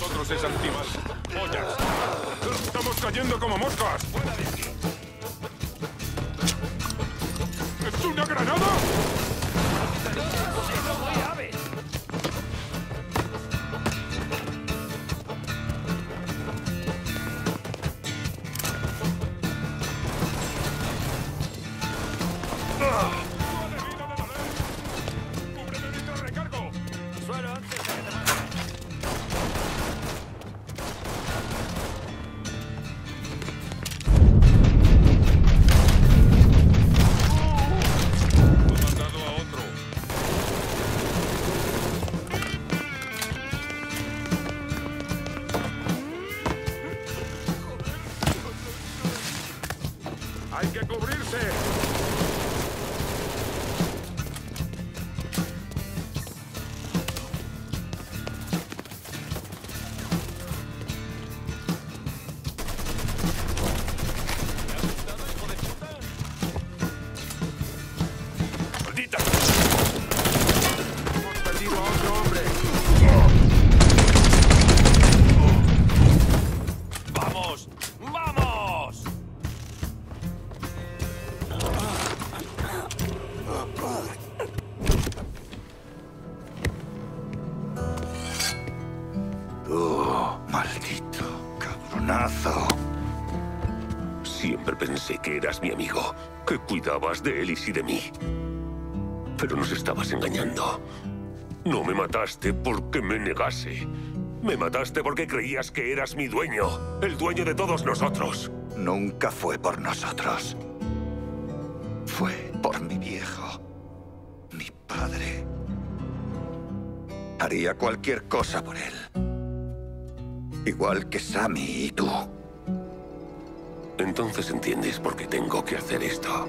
nosotros es antimal. ¡Pollas! ¡Estamos cayendo como moscas! ¿Es una granada? ¡Hay que cubrirse! De Ellis y de mí. Pero nos estabas engañando. No me mataste porque me negase. Me mataste porque creías que eras mi dueño, el dueño de todos nosotros. Nunca fue por nosotros. Fue por mi viejo. Mi padre. Haría cualquier cosa por él. Igual que Sammy y tú. Entonces entiendes por qué tengo que hacer esto.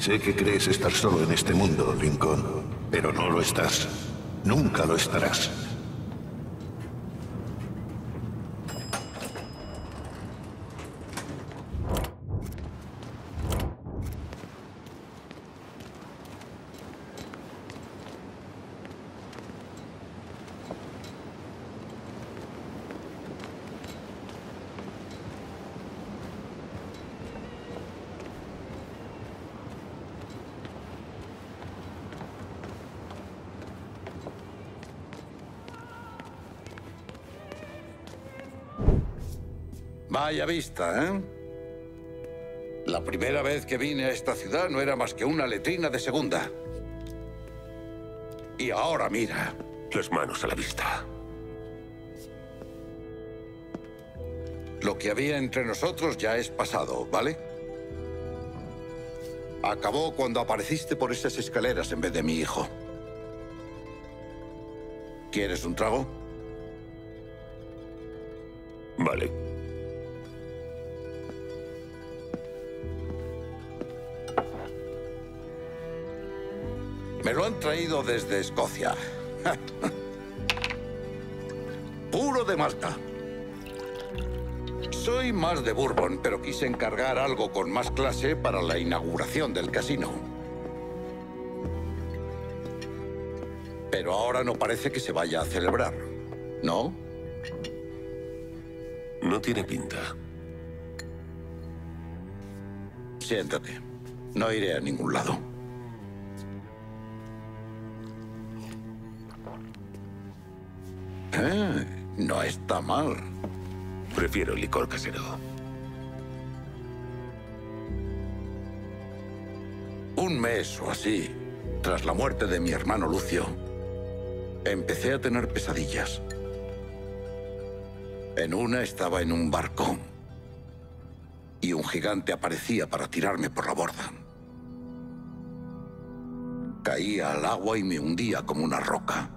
Sé que crees estar solo en este mundo, Lincoln, pero no lo estás. Nunca lo estarás. Vaya vista, ¿eh? La primera vez que vine a esta ciudad no era más que una letrina de segunda. Y ahora mira. Las manos a la vista. Lo que había entre nosotros ya es pasado, ¿vale? Acabó cuando apareciste por esas escaleras en vez de mi hijo. ¿Quieres un trago? Vale. Me lo han traído desde Escocia. Puro de Malta. Soy más de Bourbon, pero quise encargar algo con más clase para la inauguración del casino. Pero ahora no parece que se vaya a celebrar, ¿no? No tiene pinta. Siéntate. No iré a ningún lado. No está mal. Prefiero el licor casero. Un mes o así, tras la muerte de mi hermano Lucio, empecé a tener pesadillas. En una estaba en un barco. Y un gigante aparecía para tirarme por la borda. Caía al agua y me hundía como una roca.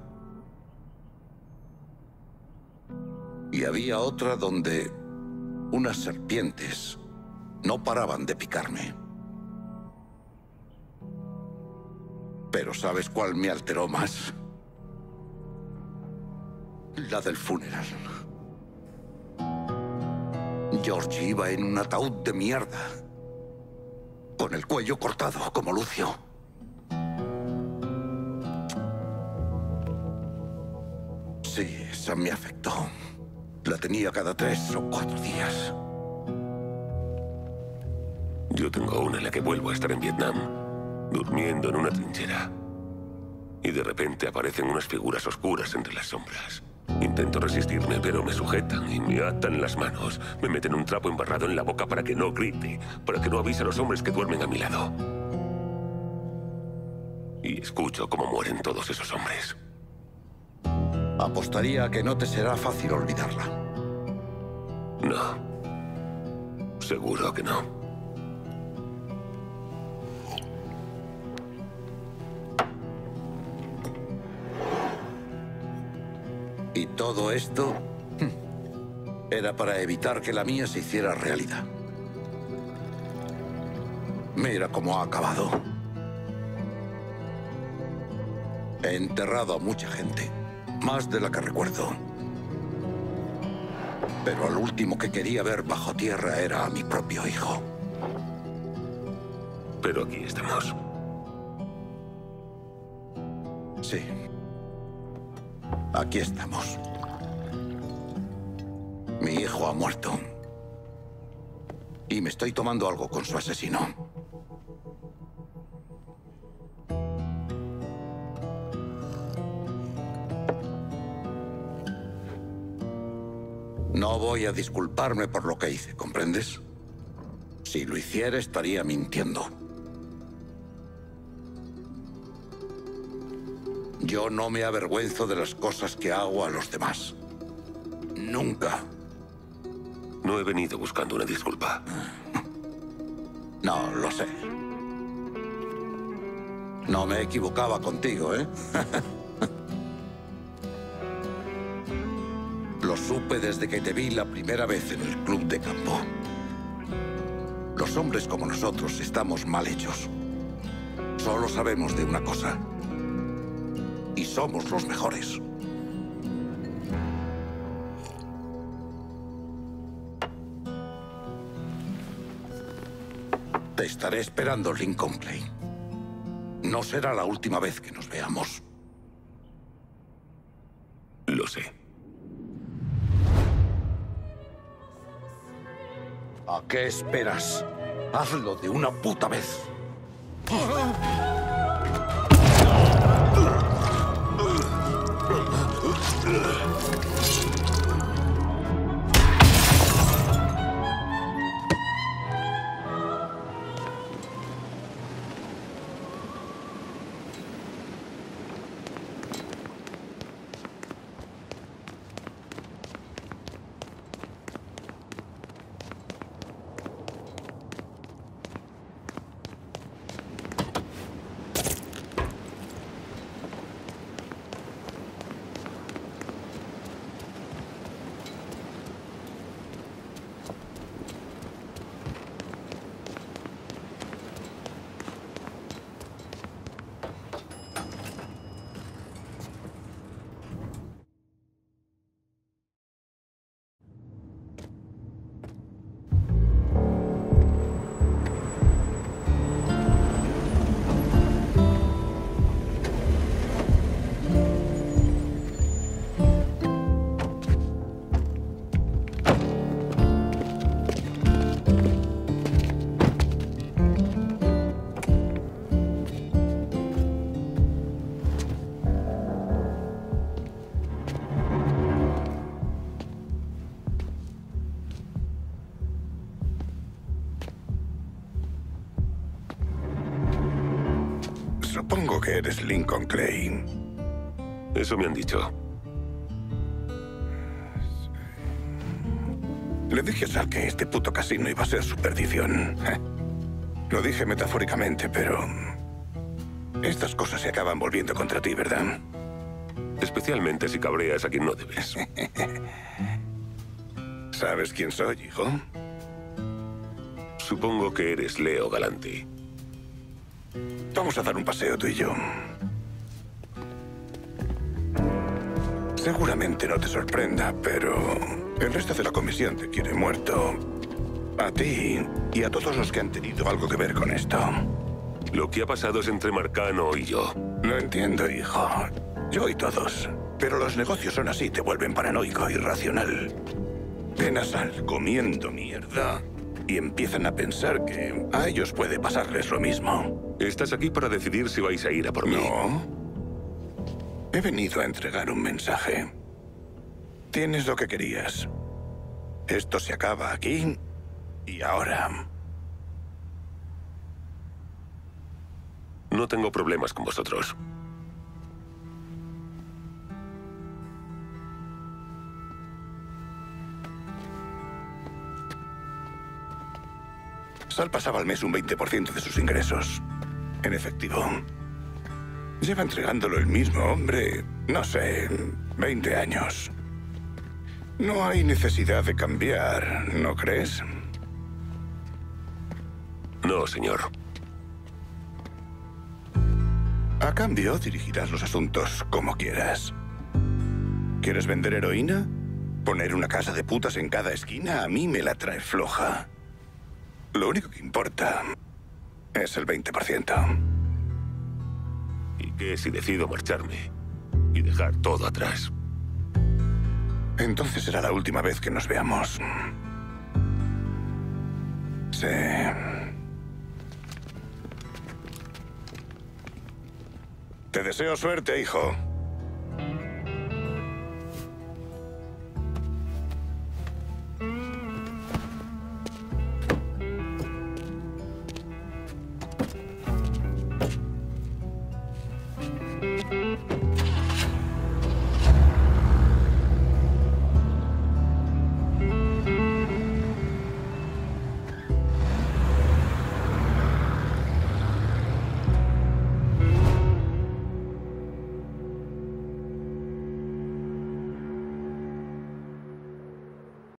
Y había otra donde unas serpientes no paraban de picarme. Pero ¿sabes cuál me alteró más? La del funeral. George iba en un ataúd de mierda. Con el cuello cortado, como Lucio. Sí, esa me afectó. La tenía cada tres o cuatro días. Yo tengo una en la que vuelvo a estar en Vietnam, durmiendo en una trinchera. Y de repente aparecen unas figuras oscuras entre las sombras. Intento resistirme, pero me sujetan y me atan las manos. Me meten un trapo embarrado en la boca para que no grite, para que no avise a los hombres que duermen a mi lado. Y escucho cómo mueren todos esos hombres. Apostaría a que no te será fácil olvidarla. No. Seguro que no. Y todo esto hmm, era para evitar que la mía se hiciera realidad. Mira cómo ha acabado. He enterrado a mucha gente, más de la que recuerdo. Pero al último que quería ver bajo tierra era a mi propio hijo. Pero aquí estamos. Sí. Aquí estamos. Mi hijo ha muerto. Y me estoy tomando algo con su asesino. No voy a disculparme por lo que hice, ¿comprendes? Si lo hiciera estaría mintiendo. Yo no me avergüenzo de las cosas que hago a los demás. Nunca. No he venido buscando una disculpa. No, lo sé. No me equivocaba contigo, ¿eh? supe desde que te vi la primera vez en el club de campo. Los hombres como nosotros estamos mal hechos. Solo sabemos de una cosa. Y somos los mejores. Te estaré esperando, Lincoln Clay. No será la última vez que nos veamos. Lo sé. ¿A qué esperas? Hazlo de una puta vez. Supongo que eres Lincoln Clay. Eso me han dicho. Le dije a Sal que este puto casino iba a ser su perdición. Lo dije metafóricamente, pero... Estas cosas se acaban volviendo contra ti, ¿verdad? Especialmente si cabreas a quien no debes. ¿Sabes quién soy, hijo? Supongo que eres Leo Galanti. Vamos a dar un paseo tú y yo. Seguramente no te sorprenda, pero el resto de la comisión te quiere muerto. A ti y a todos los que han tenido algo que ver con esto. Lo que ha pasado es entre Marcano y yo. Lo entiendo, hijo. Yo y todos. Pero los negocios son así, te vuelven paranoico, irracional. Ven a Sal comiendo mierda y empiezan a pensar que a ellos puede pasarles lo mismo. Estás aquí para decidir si vais a ir a por mí. No. He venido a entregar un mensaje. Tienes lo que querías. Esto se acaba aquí y ahora. No tengo problemas con vosotros. Sal pasaba al mes un 20% de sus ingresos. En efectivo. Lleva entregándolo el mismo hombre, no sé, 20 años. No hay necesidad de cambiar, ¿no crees? No, señor. A cambio, dirigirás los asuntos como quieras. ¿Quieres vender heroína? Poner una casa de putas en cada esquina a mí me la trae floja. Lo único que importa es el 20%. ¿Y qué si decido marcharme y dejar todo atrás? Entonces será la última vez que nos veamos. Sí. Te deseo suerte, hijo.